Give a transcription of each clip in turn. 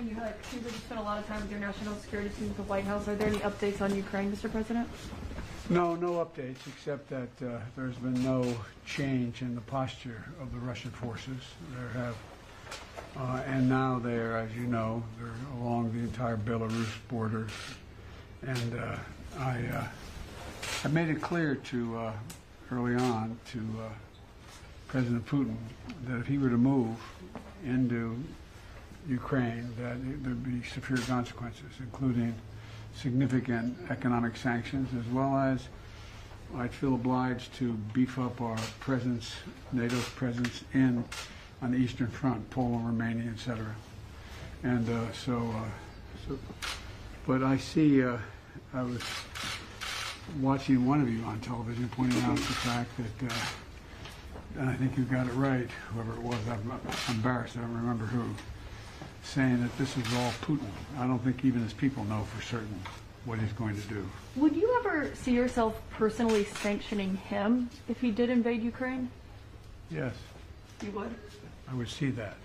morning you had, seems like you spent a lot of time with your national security team at the White House. Are there any updates on Ukraine, Mr. President? No, no updates, except that uh, there's been no change in the posture of the Russian forces. There have, uh, and now they're, as you know, they're along the entire Belarus border. And uh, I, uh, I made it clear to uh, early on to uh, President Putin that if he were to move into Ukraine, that there'd be severe consequences, including significant economic sanctions, as well as I'd feel obliged to beef up our presence, NATO's presence in on the Eastern Front, Poland, Romania, et cetera. And uh, so, uh, so, but I see, uh, I was watching one of you on television pointing out the fact that, uh, and I think you got it right, whoever it was, I'm embarrassed, I don't remember who, saying that this is all Putin. I don't think even his people know for certain what he's going to do. Would you ever see yourself personally sanctioning him if he did invade Ukraine? Yes, You would. I would see that.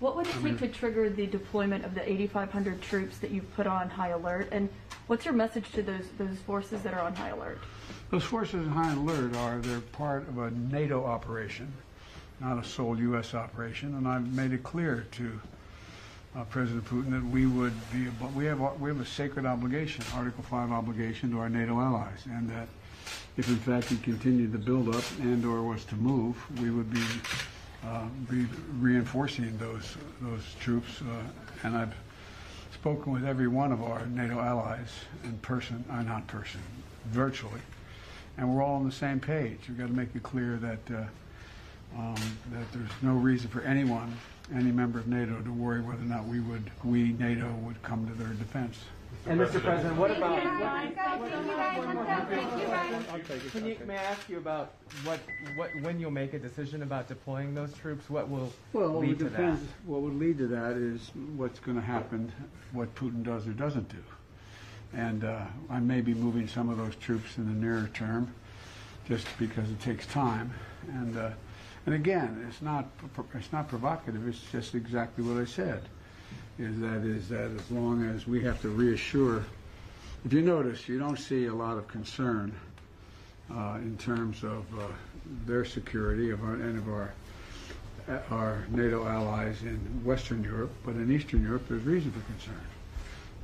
What would it take to trigger the deployment of the 8,500 troops that you've put on high alert? And what's your message to those those forces that are on high alert? Those forces on high alert are, they're part of a NATO operation, not a sole U.S. operation, and I've made it clear to uh, President Putin that we would be, we have, a- we have a sacred obligation, Article 5 obligation to our NATO allies, and that if in fact he continued the buildup and/or was to move, we would be, uh, be reinforcing those, those troops, uh, and I've spoken with every one of our NATO allies in person, uh, not person, virtually, and we're all on the same page. We've got to make it clear that, uh, um, that there's no reason for anyone, any member of NATO, to worry whether or not we would, we, NATO, would come to their defense. And Mr. President, what Thank about, guys, guys, thank you guys, thank you guys. can you, may I ask you about what, what, when you'll make a decision about deploying those troops? What will Well, lead to that? depends. What would lead to that is what's going to happen, what Putin does or doesn't do. And uh, I may be moving some of those troops in the nearer term, just because it takes time. And uh, and again, it's not it's not provocative. It's just exactly what I said. Is that is that as long as we have to reassure. If you notice, you don't see a lot of concern uh, in terms of uh, their security of our, and of our our NATO allies in Western Europe, but in Eastern Europe, there's reason for concern.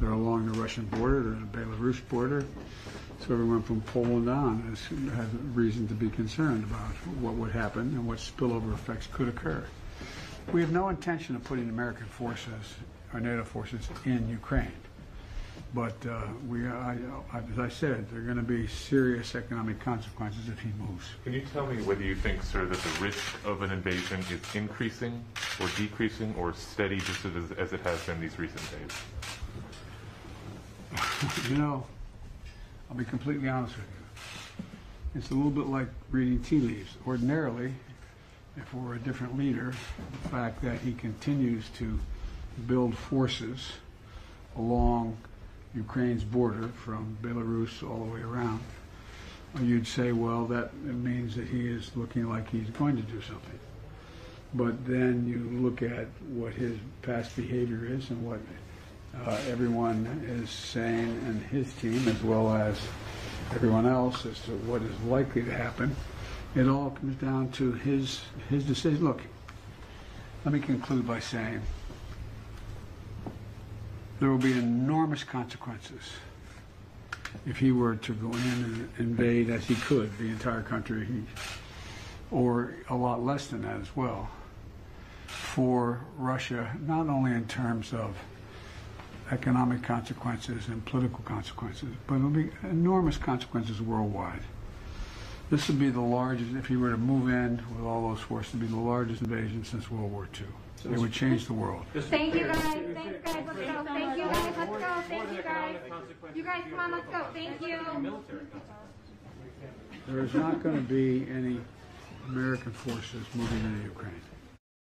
They're along the Russian border, they're the Belarus border, so everyone from Poland on has, has reason to be concerned about what would happen and what spillover effects could occur. We have no intention of putting American forces, our NATO forces, in Ukraine. But uh, we, I, I, as I said, there are going to be serious economic consequences if he moves. Can you tell me whether you think, sir, that the risk of an invasion is increasing or decreasing or steady just as, as it has been these recent days? You know, I'll be completely honest with you. It's a little bit like reading tea leaves. Ordinarily, if we're a different leader, the fact that he continues to build forces along Ukraine's border from Belarus all the way around, you'd say, well, that means that he is looking like he's going to do something. But then you look at what his past behavior is and what uh, everyone is saying and his team, as well as everyone else, as to what is likely to happen. It all comes down to his his decision. Look, let me conclude by saying there will be enormous consequences if he were to go in and invade, as he could, the entire country, or a lot less than that as well, for Russia, not only in terms of economic consequences and political consequences, but it'll be enormous consequences worldwide. This would be the largest, if he were to move in with all those forces, it'd be the largest invasion since World War II. It would change the world. Thank you guys, thanks guys, let's go, thank you guys, let's go, thank you guys. You guys, come on, let's go, thank you. There is not going to be any American forces moving into Ukraine.